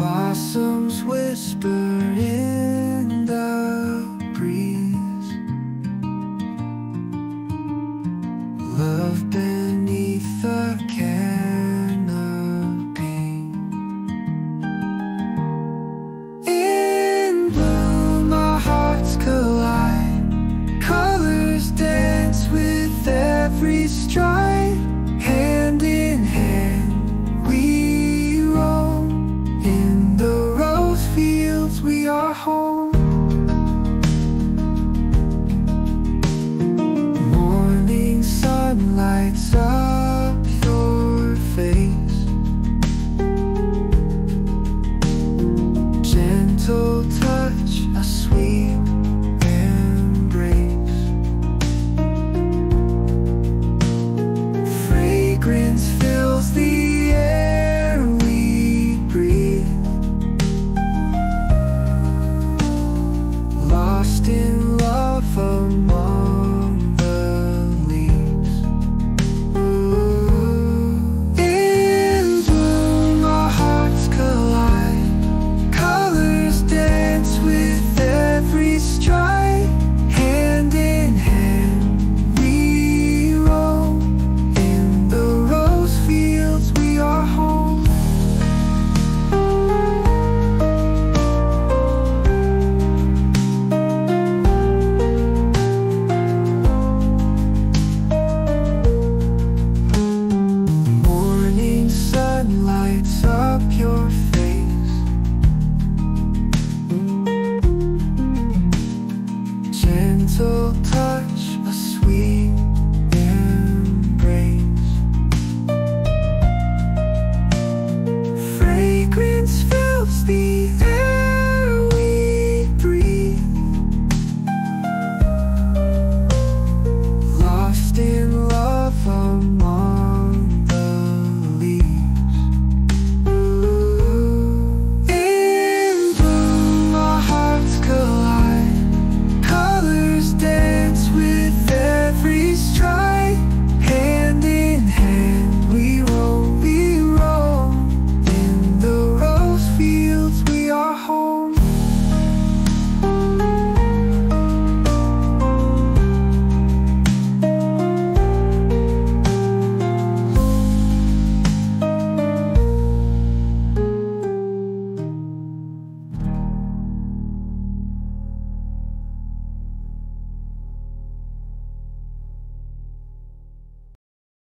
Blossoms whisper in the breeze. Love So your home.